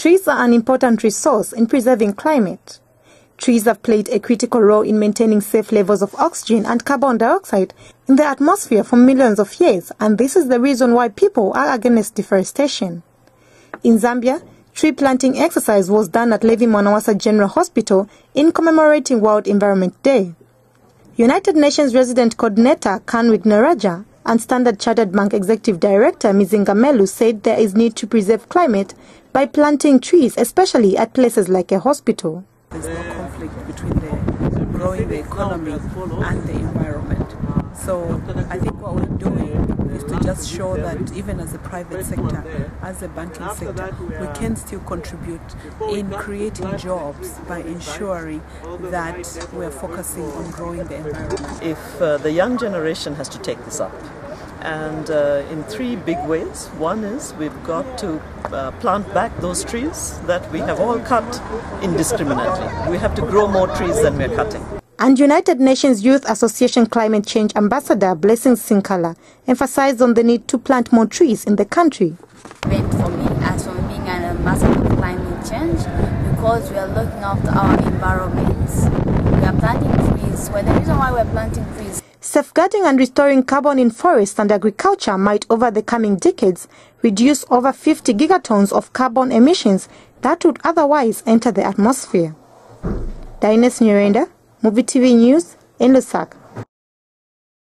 Trees are an important resource in preserving climate. Trees have played a critical role in maintaining safe levels of oxygen and carbon dioxide in the atmosphere for millions of years, and this is the reason why people are against deforestation. In Zambia, tree planting exercise was done at Levy Mwanawasa General Hospital in commemorating World Environment Day. United Nations Resident Coordinator Kanwig Naraja and Standard Chartered Bank Executive Director Mizinga Melu said there is need to preserve climate by planting trees, especially at places like a hospital. There's no conflict between the growing the economy and the environment. So I think what we're doing is to just show that even as a private sector, as a banking sector, we can still contribute in creating jobs by ensuring that we're focusing on growing the environment. If uh, the young generation has to take this up, and uh, in three big ways. One is we've got to uh, plant back those trees that we have all cut indiscriminately. We have to grow more trees than we're cutting. And United Nations Youth Association Climate Change Ambassador Blessing Sinkala emphasized on the need to plant more trees in the country. for me as for being an ambassador of climate change because we are looking after our environments. We are planting trees. Well, the reason why we're planting trees Safeguarding and restoring carbon in forests and agriculture might, over the coming decades, reduce over 50 gigatons of carbon emissions that would otherwise enter the atmosphere. Dines Nyirenda, Muvi TV News, in.